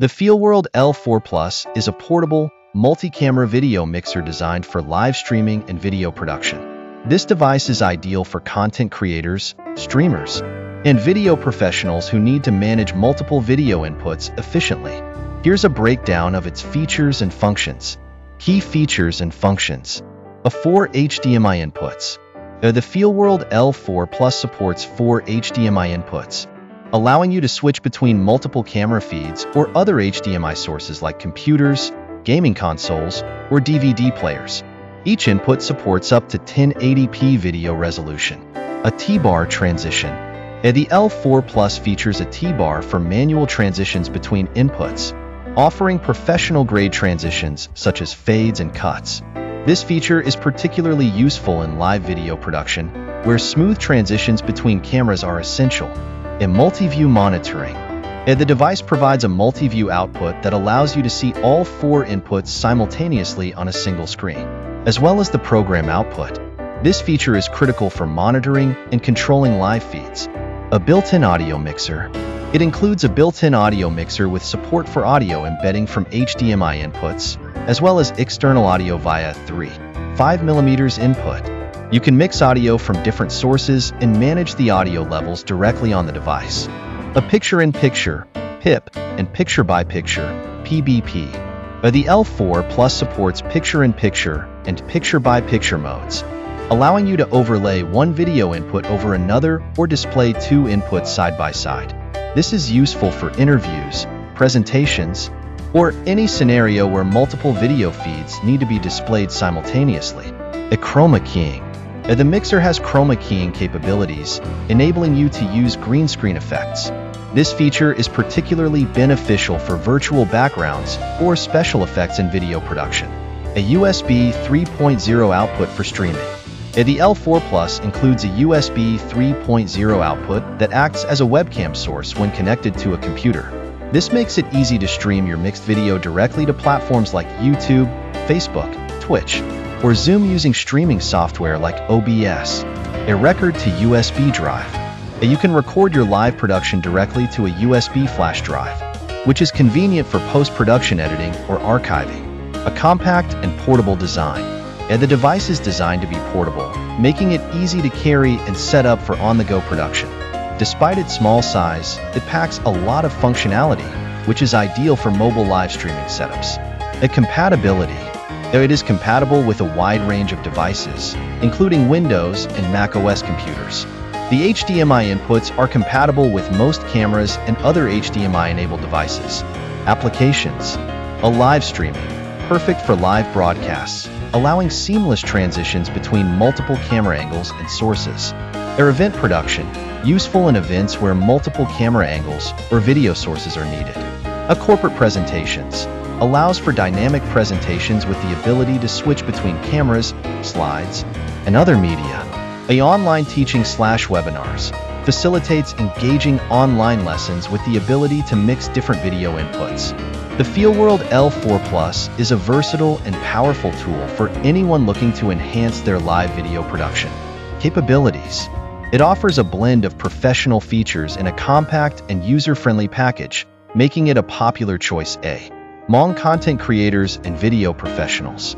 The FeelWorld L4 Plus is a portable, multi-camera video mixer designed for live streaming and video production. This device is ideal for content creators, streamers, and video professionals who need to manage multiple video inputs efficiently. Here's a breakdown of its features and functions. Key features and functions. A 4 HDMI inputs. The FeelWorld L4 Plus supports 4 HDMI inputs, allowing you to switch between multiple camera feeds or other HDMI sources like computers, gaming consoles, or DVD players. Each input supports up to 1080p video resolution. A T-bar transition. The L4 Plus features a T-bar for manual transitions between inputs, offering professional-grade transitions such as fades and cuts. This feature is particularly useful in live video production, where smooth transitions between cameras are essential. In multi-view monitoring, the device provides a multi-view output that allows you to see all four inputs simultaneously on a single screen, as well as the program output. This feature is critical for monitoring and controlling live feeds. A built-in audio mixer. It includes a built-in audio mixer with support for audio embedding from HDMI inputs, as well as external audio via 3, 5mm input. You can mix audio from different sources and manage the audio levels directly on the device. A picture-in-picture, PIP, and picture-by-picture, PBP. The L4 Plus supports picture-in-picture and picture-by-picture modes, allowing you to overlay one video input over another or display two inputs side by side. This is useful for interviews, presentations, or any scenario where multiple video feeds need to be displayed simultaneously. A chroma keying. The mixer has chroma keying capabilities, enabling you to use green screen effects. This feature is particularly beneficial for virtual backgrounds or special effects in video production. A USB 3.0 output for streaming. The L4 Plus includes a USB 3.0 output that acts as a webcam source when connected to a computer. This makes it easy to stream your mixed video directly to platforms like YouTube, Facebook, Twitch, or Zoom using streaming software like OBS. A record to USB drive. You can record your live production directly to a USB flash drive, which is convenient for post-production editing or archiving. A compact and portable design. And the device is designed to be portable, making it easy to carry and set up for on-the-go production. Despite its small size, it packs a lot of functionality, which is ideal for mobile live streaming setups. A compatibility. It is compatible with a wide range of devices, including Windows and macOS computers. The HDMI inputs are compatible with most cameras and other HDMI-enabled devices. Applications. A live streaming, perfect for live broadcasts, allowing seamless transitions between multiple camera angles and sources. Their event production, useful in events where multiple camera angles or video sources are needed. A corporate presentations allows for dynamic presentations with the ability to switch between cameras, slides, and other media. A online teaching slash webinars facilitates engaging online lessons with the ability to mix different video inputs. The FeelWorld L4 Plus is a versatile and powerful tool for anyone looking to enhance their live video production. Capabilities it offers a blend of professional features in a compact and user-friendly package, making it a popular choice A. Among content creators and video professionals.